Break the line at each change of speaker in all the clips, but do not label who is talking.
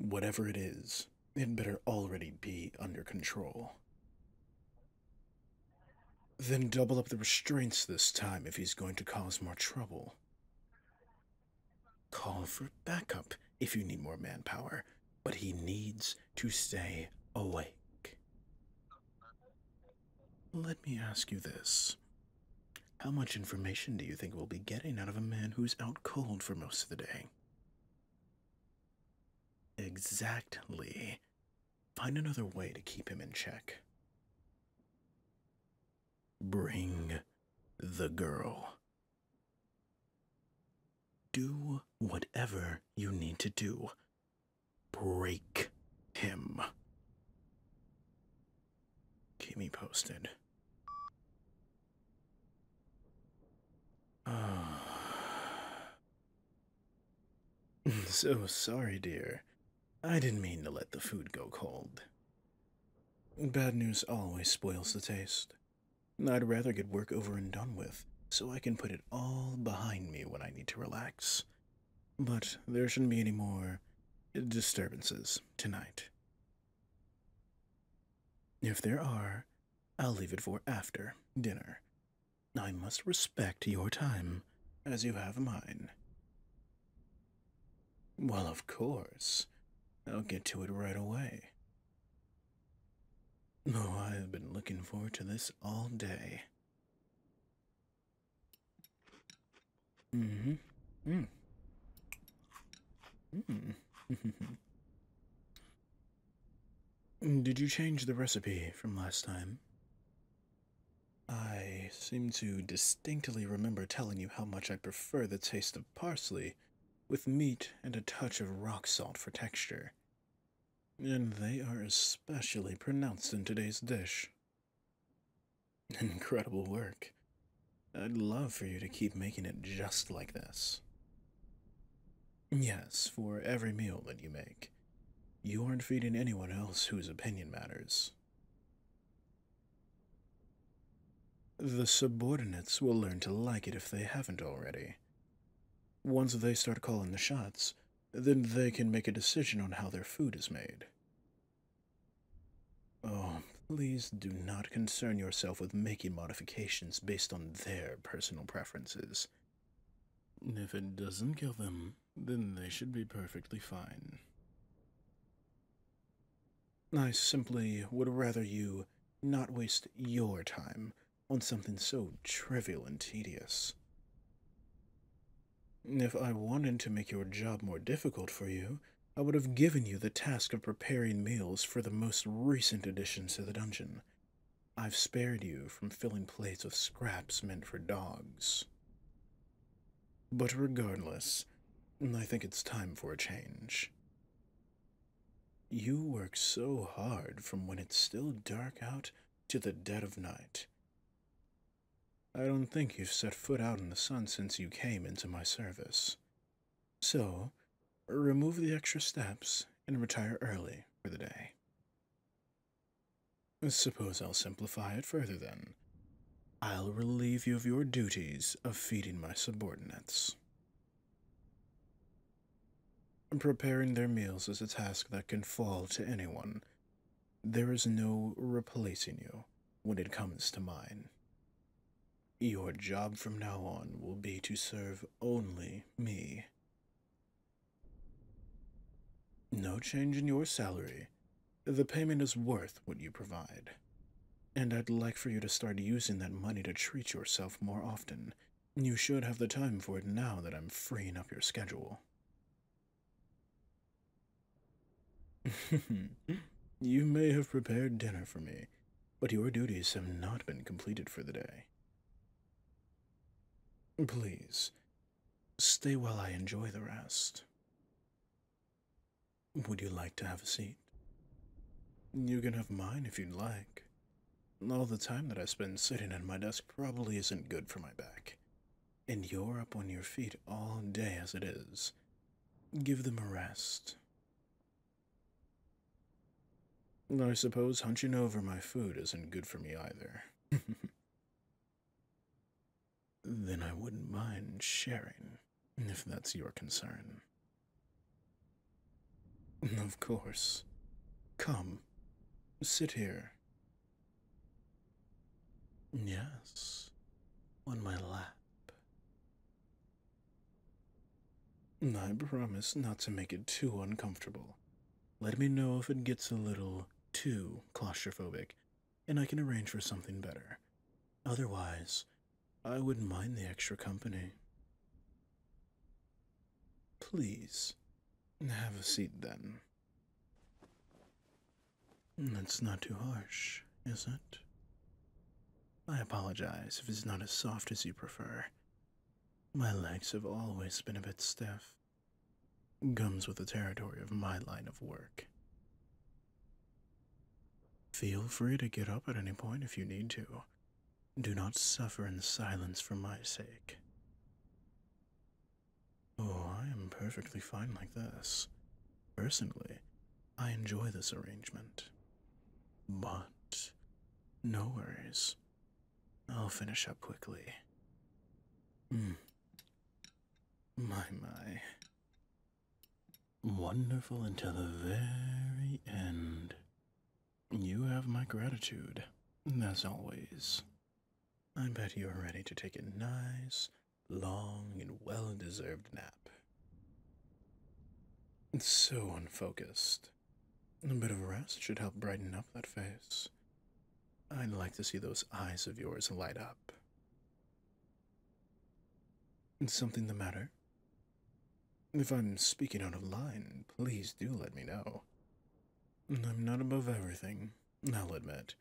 Whatever it is, it better already be under control. Then double up the restraints this time if he's going to cause more trouble. Call for backup if you need more manpower, but he needs to stay awake. Let me ask you this. How much information do you think we'll be getting out of a man who's out cold for most of the day? Exactly. Find another way to keep him in check. Bring the girl. Do whatever you need to do. Break him. Keep me posted. so sorry, dear. I didn't mean to let the food go cold. Bad news always spoils the taste. I'd rather get work over and done with, so I can put it all behind me when I need to relax. But there shouldn't be any more disturbances tonight. If there are, I'll leave it for after dinner. I must respect your time, as you have mine. Well, of course. I'll get to it right away. Oh, I have been looking forward to this all day. Mm-hmm. Mm. Mm. Did you change the recipe from last time? I seem to distinctly remember telling you how much I prefer the taste of parsley with meat and a touch of rock salt for texture. And they are especially pronounced in today's dish. Incredible work. I'd love for you to keep making it just like this. Yes, for every meal that you make. You aren't feeding anyone else whose opinion matters. The subordinates will learn to like it if they haven't already. Once they start calling the shots, then they can make a decision on how their food is made. Oh, please do not concern yourself with making modifications based on their personal preferences. If it doesn't kill them, then they should be perfectly fine. I simply would rather you not waste your time on something so trivial and tedious. If I wanted to make your job more difficult for you, I would have given you the task of preparing meals for the most recent additions to the dungeon. I've spared you from filling plates with scraps meant for dogs. But regardless, I think it's time for a change. You work so hard from when it's still dark out to the dead of night. I don't think you've set foot out in the sun since you came into my service. So, remove the extra steps and retire early for the day. Suppose I'll simplify it further then. I'll relieve you of your duties of feeding my subordinates. Preparing their meals is a task that can fall to anyone. There is no replacing you when it comes to mine. Your job from now on will be to serve only me. No change in your salary. The payment is worth what you provide. And I'd like for you to start using that money to treat yourself more often. You should have the time for it now that I'm freeing up your schedule. you may have prepared dinner for me, but your duties have not been completed for the day. Please, stay while I enjoy the rest. Would you like to have a seat? You can have mine if you'd like. All the time that I spend sitting at my desk probably isn't good for my back. And you're up on your feet all day as it is. Give them a rest. I suppose hunching over my food isn't good for me either. then I wouldn't mind sharing, if that's your concern. Of course. Come, sit here. Yes, on my lap. I promise not to make it too uncomfortable. Let me know if it gets a little too claustrophobic, and I can arrange for something better. Otherwise, I wouldn't mind the extra company. Please, have a seat then. That's not too harsh, is it? I apologize if it's not as soft as you prefer. My legs have always been a bit stiff. Comes with the territory of my line of work. Feel free to get up at any point if you need to. Do not suffer in silence for my sake. Oh, I am perfectly fine like this. Personally, I enjoy this arrangement. But, no worries. I'll finish up quickly. Hmm. My, my. Wonderful until the very end. You have my gratitude, as always. I bet you're ready to take a nice, long, and well deserved nap. It's so unfocused. A bit of rest should help brighten up that face. I'd like to see those eyes of yours light up. Is something the matter? If I'm speaking out of line, please do let me know. I'm not above everything, I'll admit.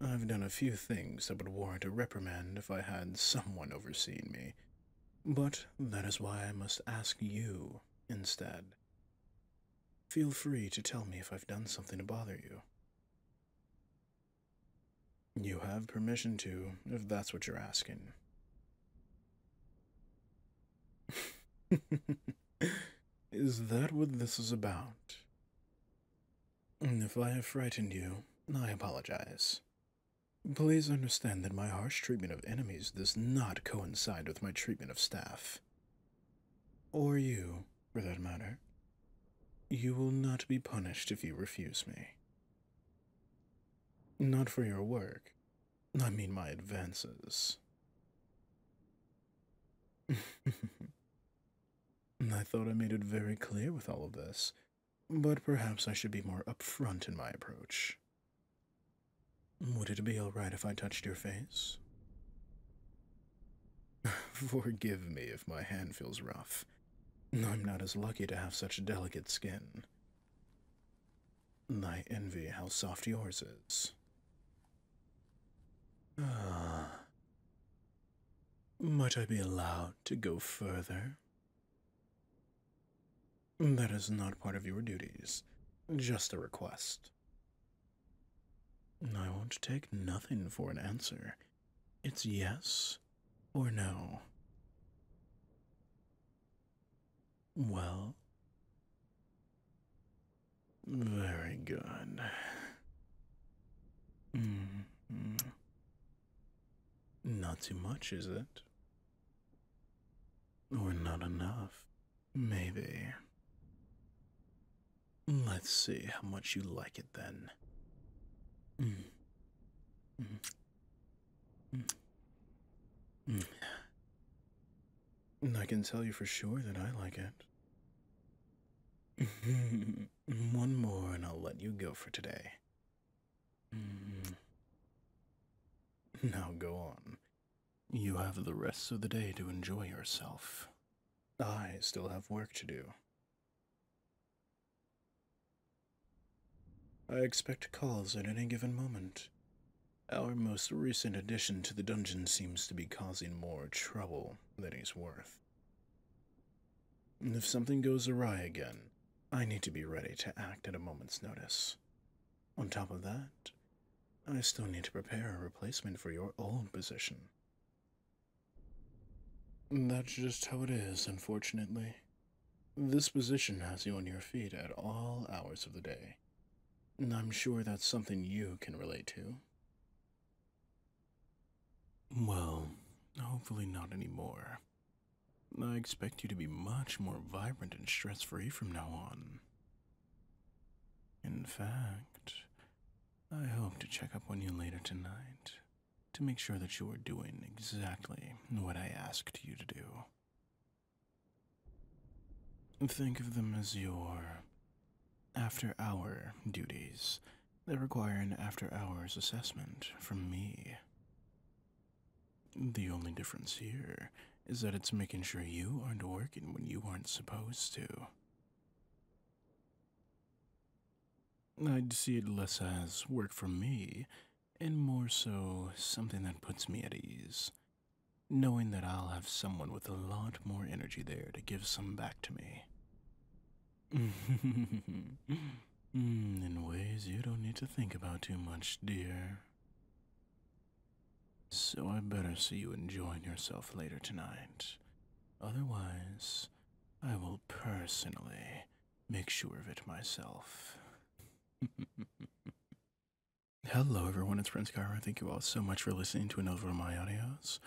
I've done a few things that would warrant a reprimand if I had someone overseeing me. But that is why I must ask you instead. Feel free to tell me if I've done something to bother you. You have permission to, if that's what you're asking. is that what this is about? If I have frightened you, I apologize. Please understand that my harsh treatment of enemies does not coincide with my treatment of staff. Or you, for that matter. You will not be punished if you refuse me. Not for your work. I mean my advances. I thought I made it very clear with all of this, but perhaps I should be more upfront in my approach. Would it be alright if I touched your face? Forgive me if my hand feels rough. I'm not as lucky to have such delicate skin. I envy how soft yours is. Ah. Might I be allowed to go further? That is not part of your duties, just a request. I won't take nothing for an answer. It's yes or no. Well, very good. Mm -hmm. Not too much, is it? Or not enough, maybe. Let's see how much you like it then. Mm. Mm. Mm. I can tell you for sure that I like it. One more and I'll let you go for today. Now go on. You have the rest of the day to enjoy yourself. I still have work to do. I expect calls at any given moment. Our most recent addition to the dungeon seems to be causing more trouble than he's worth. If something goes awry again, I need to be ready to act at a moment's notice. On top of that, I still need to prepare a replacement for your old position. That's just how it is, unfortunately. This position has you on your feet at all hours of the day. I'm sure that's something you can relate to. Well, hopefully not anymore. I expect you to be much more vibrant and stress free from now on. In fact, I hope to check up on you later tonight to make sure that you are doing exactly what I asked you to do. Think of them as your after hour duties that require an after hours assessment from me. The only difference here is that it's making sure you aren't working when you aren't supposed to. I'd see it less as work for me and more so something that puts me at ease, knowing that I'll have someone with a lot more energy there to give some back to me. Mm, in ways you don't need to think about too much, dear. So I better see you enjoying yourself later tonight. Otherwise, I will personally make sure of it myself. Hello, everyone. It's Prince Kairo. Thank you all so much for listening to another of my audios.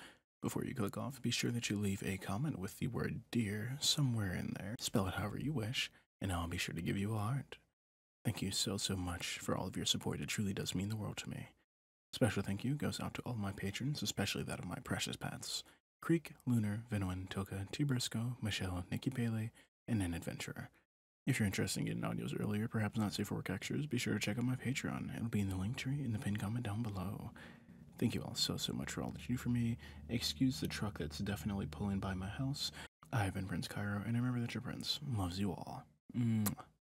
Before you click off, be sure that you leave a comment with the word dear somewhere in there. Spell it however you wish, and I'll be sure to give you a heart. Thank you so, so much for all of your support. It truly does mean the world to me. Special thank you goes out to all my patrons, especially that of my precious pets Creek, Lunar, Vinoin, Toka, T. Briscoe, Michelle, Nikki Bailey, and An Adventurer. If you're interested in getting audios earlier, perhaps not safe for work extras, be sure to check out my Patreon. It'll be in the LinkTree in the pinned comment down below. Thank you all so, so much for all that you do for me. Excuse the truck that's definitely pulling by my house. I've been Prince Kairo, and I remember that your prince loves you all. 嗯